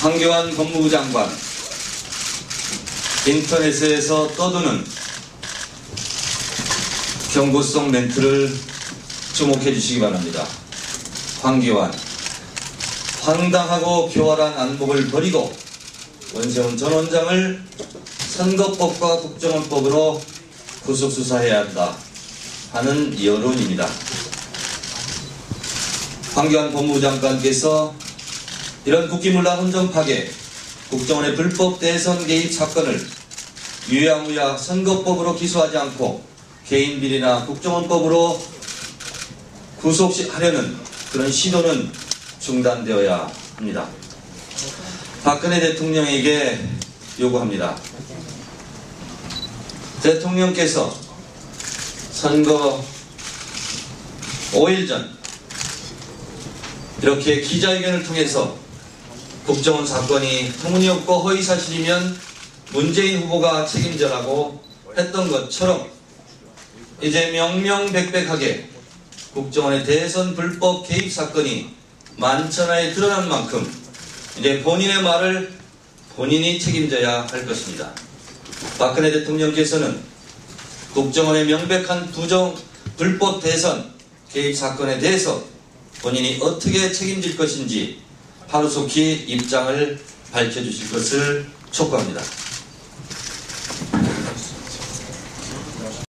황교안 법무부 장관 인터넷에서 떠도는 경고성 멘트를 주목해 주시기 바랍니다. 황교안 황당하고 교활한 안목을 버리고 원세훈 전 원장을 선거법과 국정원법으로 구속수사해야 한다 하는 여론입니다. 황교안 법무부 장관께서 이런 국기문란 헌정 파괴, 국정원의 불법 대선 개입 사건을 유야무야 선거법으로 기소하지 않고 개인 비리나 국정원법으로 구속하려는 그런 시도는 중단되어야 합니다. 박근혜 대통령에게 요구합니다. 대통령께서 선거 5일 전 이렇게 기자회견을 통해서 국정원 사건이 터무니없고 허위사실이면 문재인 후보가 책임져라고 했던 것처럼 이제 명명백백하게 국정원의 대선 불법 개입 사건이 만천하에 드러난 만큼 이제 본인의 말을 본인이 책임져야 할 것입니다. 박근혜 대통령께서는 국정원의 명백한 부정 불법 대선 개입 사건에 대해서 본인이 어떻게 책임질 것인지 하루속히 입장을 밝혀주실 것을 촉구합니다.